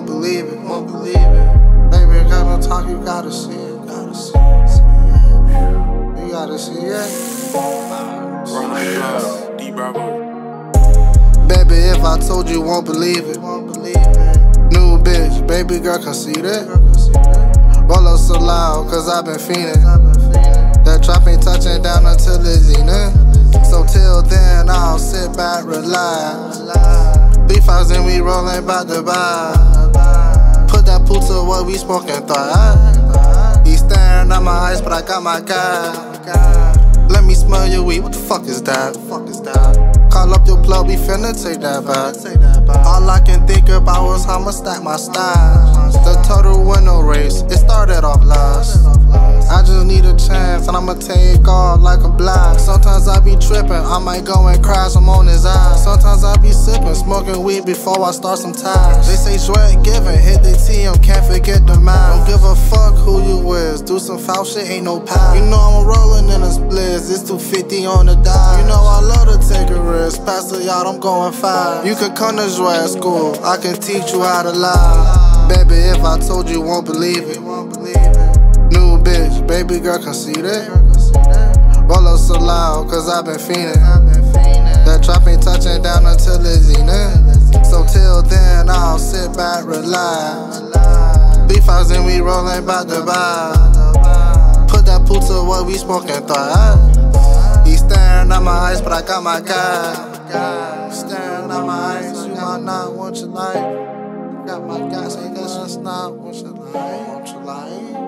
won't believe it, won't believe it. Baby, got no talk, you gotta see it, gotta see it, see it. You gotta see it. Dee Bravo. Baby, if I told you, won't believe it, won't believe it. New bitch, baby girl can see that. Roll up so loud, cause i been fiending. That trap ain't touching down until it's zenith. So till then, I'll sit back, relax. Beef house and we rollin' back to back. We smoking thought. He staring at my eyes, but I got my guy. Let me smell your weed, what the fuck is that? Fuck is that? Call up your plug, we finna take that back. All I can think about was how I'ma stack my style. The total window race, it I'ma take off like a blast. Sometimes I be tripping, I might go and crash, I'm on his eyes. Sometimes I be sipping, smoking weed before I start some ties. They say sweat giving, hit the TM, can't forget the mind. Don't give a fuck who you is, do some foul shit, ain't no pal. You know I'm rolling in a splits, it's 250 on the dime. You know I love to take a risk risk. Pastor, y'all, I'm going fine. You can come to Joy school, I can teach you how to lie. Baby, if I told you, won't believe it. Baby girl can see that. Roll up so loud, cause i been fiending. That trap ain't touching down until it's zenith. So till then, I'll sit back, relax. Beef house and we rollin' back to back. Put that pool to what we smoking thought. He staring at my eyes, but I got my guy. Staring at my eyes, you might not want your life. Got my guy, say that's just not what you like.